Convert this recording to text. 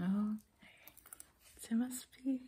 Oh, it must be